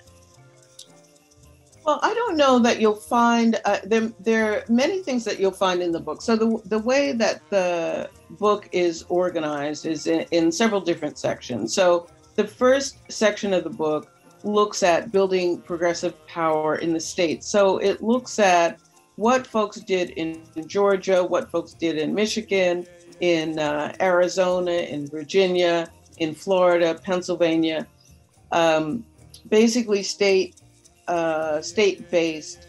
Speaker 12: Well, I don't know that you'll find uh, there. There are many things that you'll find in the book. So the the way that the book is organized is in, in several different sections. So the first section of the book looks at building progressive power in the states. So it looks at what folks did in Georgia, what folks did in Michigan, in uh, Arizona, in Virginia, in Florida, Pennsylvania, um, basically state uh, state based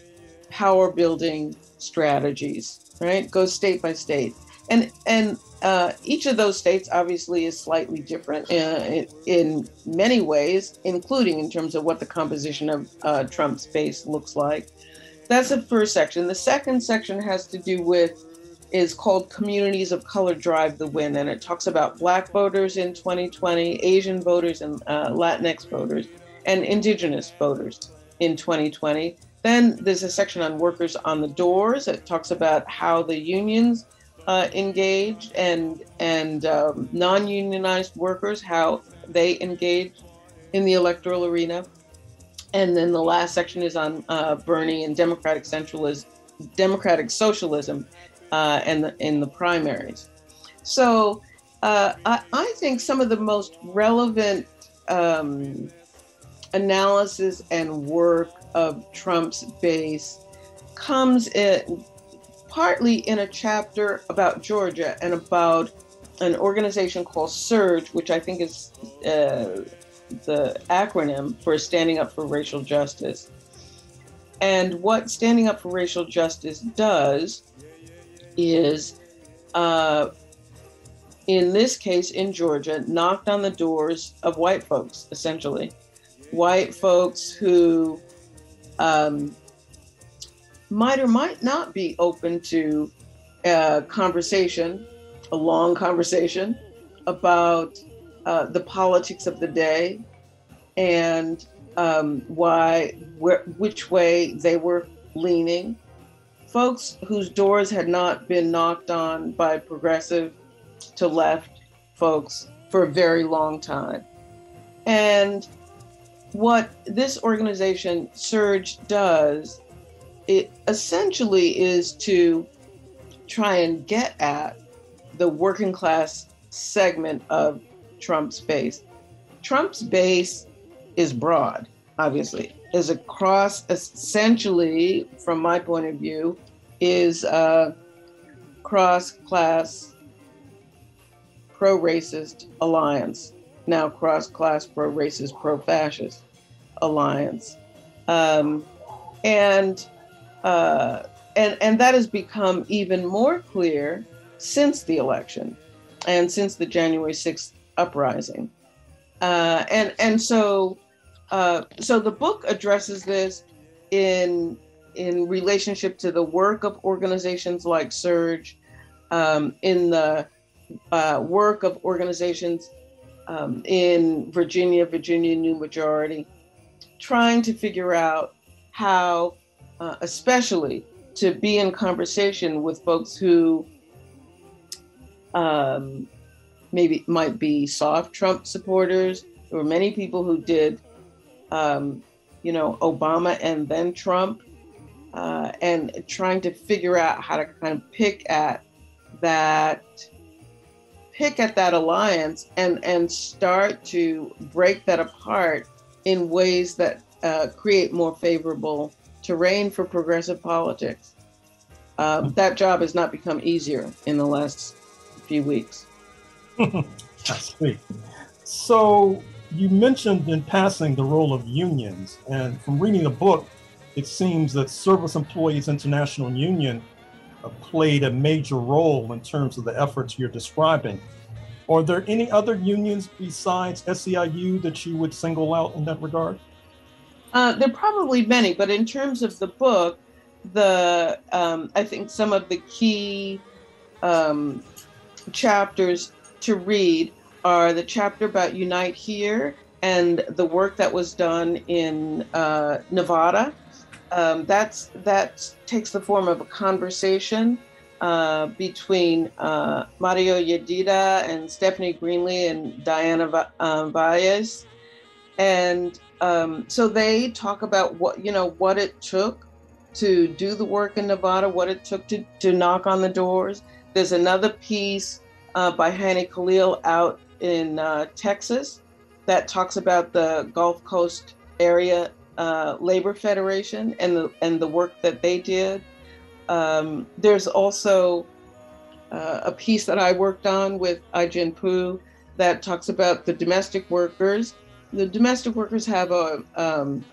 Speaker 12: power building strategies. Right, goes state by state, and and uh, each of those states obviously is slightly different in, uh, in, many ways, including in terms of what the composition of uh, Trump's base looks like. That's the first section. The second section has to do with is called Communities of Color Drive the Win, and it talks about Black voters in 2020, Asian voters, and uh, Latinx voters, and Indigenous voters in 2020. Then there's a section on workers on the doors. It talks about how the unions uh, engaged and and um, non-unionized workers, how they engage in the electoral arena. And then the last section is on uh, Bernie and democratic centralism, democratic socialism, uh, and the, in the primaries. So uh, I, I, think some of the most relevant um, analysis and work of Trump's base comes in partly in a chapter about Georgia and about an organization called SURJ, which I think is uh, the acronym for Standing Up for Racial Justice. And what Standing Up for Racial Justice does is, uh, in this case in Georgia, knocked on the doors of white folks, essentially. White folks who um, might or might not be open to a conversation, a long conversation about uh, the politics of the day and um, why, where, which way they were leaning. Folks whose doors had not been knocked on by progressive to left folks for a very long time. And what this organization, SURJ, does it essentially is to try and get at the working class segment of Trump's base. Trump's base is broad, obviously, is across essentially, from my point of view, is a cross class pro racist alliance, now cross class pro racist, pro fascist alliance. Um, and uh, and and that has become even more clear since the election and since the January 6th uprising. Uh, and and so uh, so the book addresses this in in relationship to the work of organizations like SURJ, um, in the uh, work of organizations um, in Virginia, Virginia New Majority, trying to figure out how uh, especially to be in conversation with folks who um, maybe might be soft Trump supporters. There were many people who did, um, you know, Obama and then Trump, uh, and trying to figure out how to kind of pick at that pick at that alliance and and start to break that apart in ways that uh, create more favorable terrain for progressive politics. Um, that job has not become easier in the last few weeks.
Speaker 5: So you mentioned in passing the role of unions, and from reading the book, it seems that Service Employees International Union uh, played a major role in terms of the efforts you're describing. Are there any other unions besides SEIU that you would single out in that regard?
Speaker 12: Uh, there are probably many, but in terms of the book, the um, I think some of the key um, chapters to read are the chapter about Unite Here and the work that was done in uh, Nevada. Um, that's that takes the form of a conversation uh, between uh, Mario Yedidia and Stephanie Greenlee and Diana Va- uh, and um, so they talk about what you know what it took to do the work in Nevada, what it took to to knock on the doors. There's another piece uh, by Hany Khalil out in uh, Texas that talks about the Gulf Coast Area uh, Labor Federation and the and the work that they did. Um, there's also uh, a piece that I worked on with Ai-jen Poo that talks about the domestic workers the domestic workers have a um,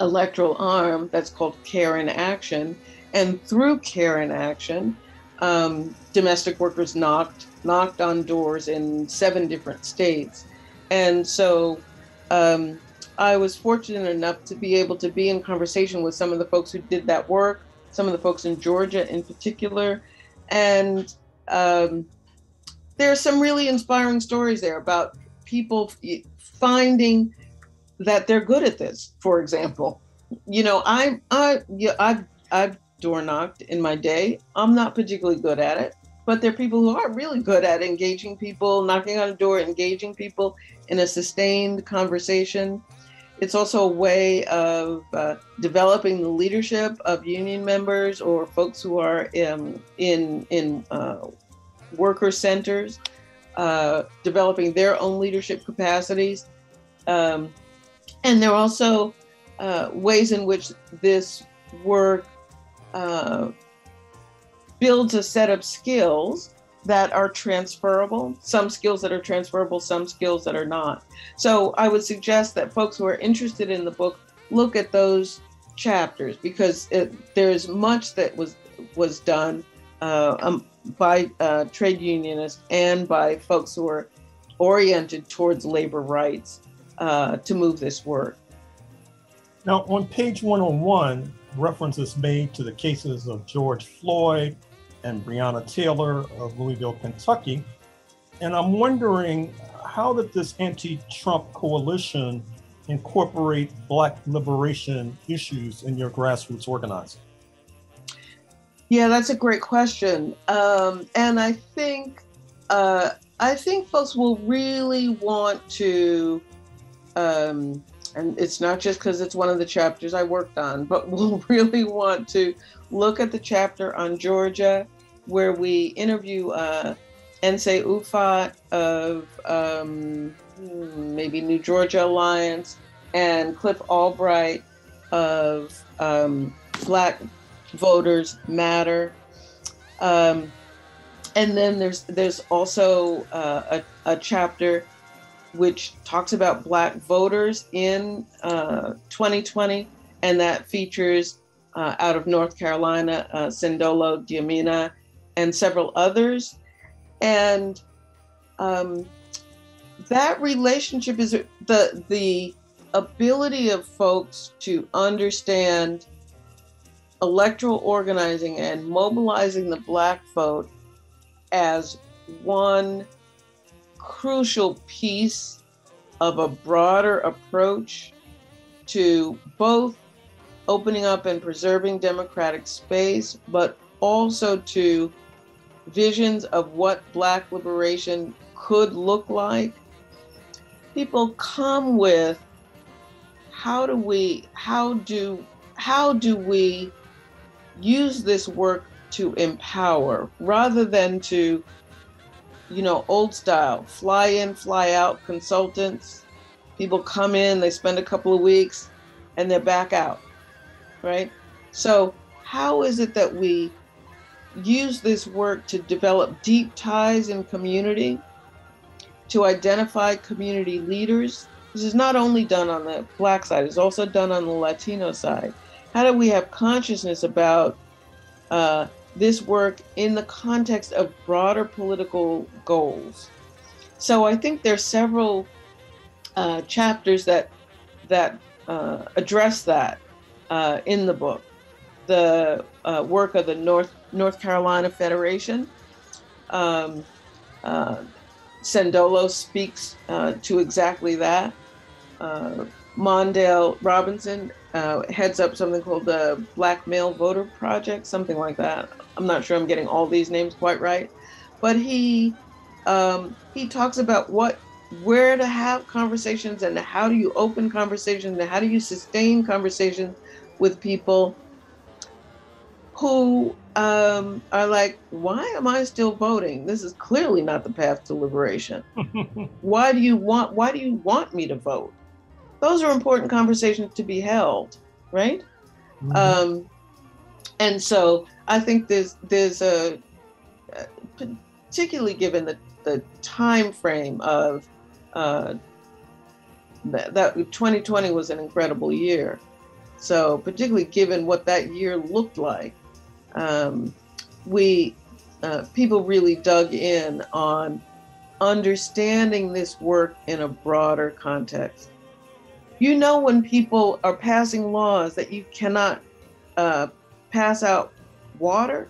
Speaker 12: electoral arm that's called Care in Action, and through Care in Action, um, domestic workers knocked knocked on doors in seven different states, and so um, I was fortunate enough to be able to be in conversation with some of the folks who did that work, some of the folks in Georgia in particular, and um, there are some really inspiring stories there about people finding that they're good at this. For example, you know, I I yeah, I've I've door knocked in my day. I'm not particularly good at it, but there are people who are really good at engaging people, knocking on a door, engaging people in a sustained conversation. It's also a way of uh, developing the leadership of union members or folks who are in in, in uh, worker centers, uh, developing their own leadership capacities. Um, and there are also uh, ways in which this work uh, builds a set of skills that are transferable, some skills that are transferable, some skills that are not. So I would suggest that folks who are interested in the book look at those chapters because it, there's much that was was done uh, um, by uh, trade unionists and by folks who are oriented towards labor rights uh, to move this work.
Speaker 5: Now, on page 101, reference is made to the cases of George Floyd and Breonna Taylor of Louisville, Kentucky. And I'm wondering how did this anti Trump coalition incorporate Black liberation issues in your grassroots organizing?
Speaker 12: Yeah, that's a great question. Um, and I think uh, I think folks will really want to, um, and it's not just because it's one of the chapters I worked on, but will really want to look at the chapter on Georgia, where we interview uh, Nsé Ufot of um, maybe New Georgia Alliance and Cliff Albright of um, Black Voters Matter. Um, and then there's there's also uh, a, a chapter which talks about Black voters in uh, 2020, and that features uh, out of North Carolina, uh, Sendolo Diaminah, and several others. And um, that relationship is the the ability of folks to understand electoral organizing and mobilizing the black vote as one crucial piece of a broader approach to both opening up and preserving democratic space, but also to visions of what Black liberation could look like. People come with how do we how do how do we use this work to empower rather than to, you know, old style, fly in, fly out consultants. People come in, they spend a couple of weeks, and they're back out, right? So, how is it that we use this work to develop deep ties in community, to identify community leaders? This is not only done on the Black side, it's also done on the Latino side. How do we have consciousness about uh, this work in the context of broader political goals? So I think there's several uh, chapters that that uh, address that uh, in the book. The uh, work of the North North Carolina Federation. Um, uh, Sendolo speaks to exactly that. Mondale Robinson uh, heads up something called the Black Male Voter Project, something like that. I'm not sure I'm getting all these names quite right, but he um, he talks about what where to have conversations and how do you open conversations and how do you sustain conversations with people who um, are like, why am I still voting? This is clearly not the path to liberation. why do you want? Why do you want me to vote? Those are important conversations to be held, right? Mm-hmm. Um, and so I think there's there's a particularly given the the time frame of uh, that, that 2020 was an incredible year. So particularly given what that year looked like, um, we uh, people really dug in on understanding this work in a broader context. You know when people are passing laws that you cannot uh, pass out water,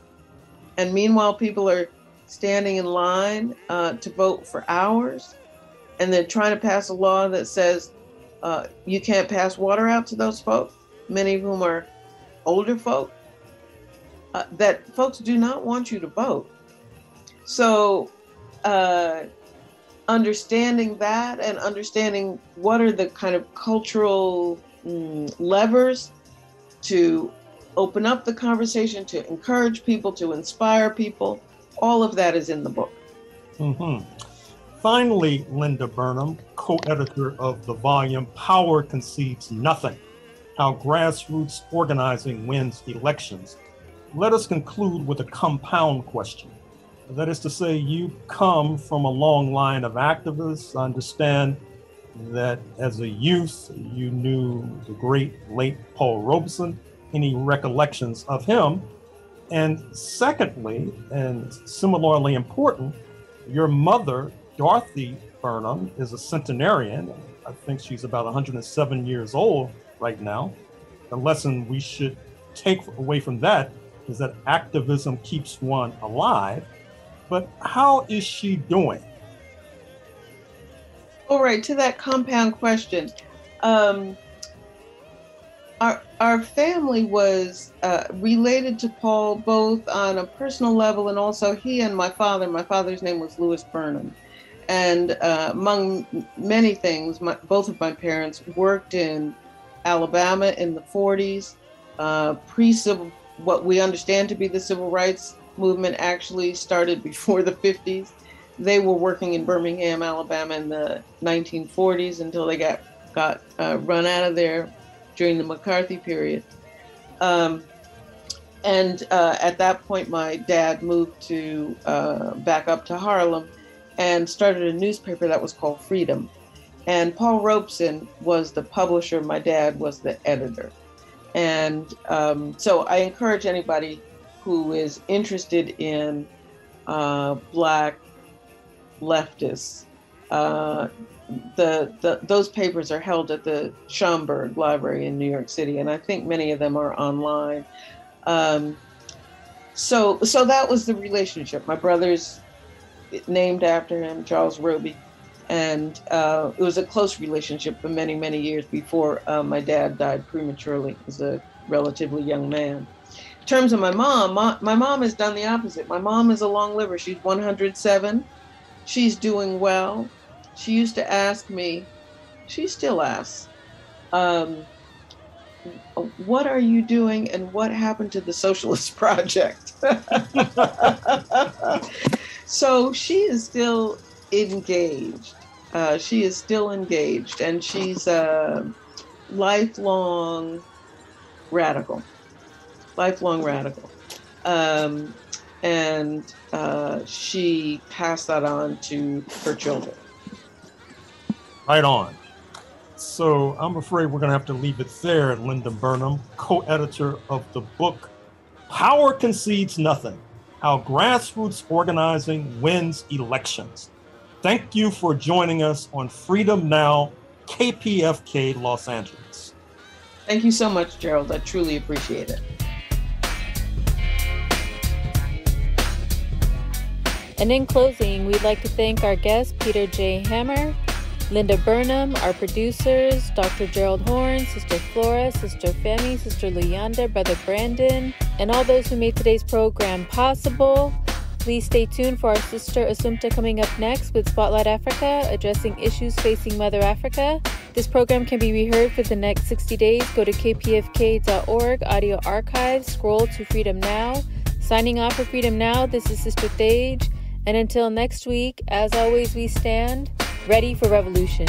Speaker 12: and meanwhile people are standing in line uh, to vote for hours, and they're trying to pass a law that says uh, you can't pass water out to those folks, many of whom are older folk. Uh, that folks do not want you to vote. So, uh, understanding that and understanding what are the kind of cultural mm, levers to open up the conversation, to encourage people, to inspire people, all of that is in the book.
Speaker 5: Mm-hmm. Finally, Linda Burnham, co editor of the volume Power Concedes Nothing How Grassroots Organizing Wins Elections. Let us conclude with a compound question. That is to say, you come from a long line of activists. I understand that as a youth, you knew the great late Paul Robeson. Any recollections of him? And secondly, and similarly important, your mother, Dorothy Burnham, is a centenarian. I think she's about 107 years old right now. The lesson we should take away from that is that activism keeps one alive. But how is she doing?
Speaker 12: All right, to that compound question. Um, our, our family was uh, related to Paul both on a personal level and also he and my father. My father's name was Louis Burnham. And uh, among many things, my, both of my parents worked in Alabama in the 40s, uh, pre civil, what we understand to be the civil rights movement actually started before the 50s. They were working in Birmingham, Alabama in the 1940s until they got, got uh, run out of there during the McCarthy period. Um, and uh, at that point, my dad moved to uh, back up to Harlem and started a newspaper that was called Freedom. And Paul Robeson was the publisher, my dad was the editor. And um, so I encourage anybody who is interested in uh, Black leftists uh, the, the those papers are held at the Schomburg Library in New York City, and I think many of them are online. Um, so so that was the relationship. My brother's named after him, Charles Roby, and uh, it was a close relationship for many many years before uh, my dad died prematurely as a relatively young man. Terms of my mom, my, my mom has done the opposite. My mom is a long liver. She's 107. She's doing well she used to ask me, she still asks, um, what are you doing and what happened to the Socialist Project? so she is still engaged. Uh, she is still engaged and she's a lifelong radical. Lifelong radical. Um, and uh, she passed that on to her children.
Speaker 5: Right on. So I'm afraid we're going to have to leave it there, Linda Burnham, co editor of the book Power Concedes Nothing How Grassroots Organizing Wins Elections. Thank you for joining us on Freedom Now, KPFK Los Angeles.
Speaker 12: Thank you so much, Gerald. I truly appreciate it.
Speaker 3: And in closing, we'd like to thank our guest, Peter J. Hammer, Linda Burnham, our producers, Dr. Gerald Horne, Sister Flora, Sister Femi, Sister Luyanda, Brother Brandon, and all those who made today's program possible. Please stay tuned for our sister Assumpta coming up next with Spotlight Africa, addressing issues facing Mother Africa. This program can be reheard for the next 60 days. Go to kpfk.org, audio archives, scroll to Freedom Now. Signing off for Freedom Now, this is Sister Thage. And until next week, as always, we stand ready for revolution.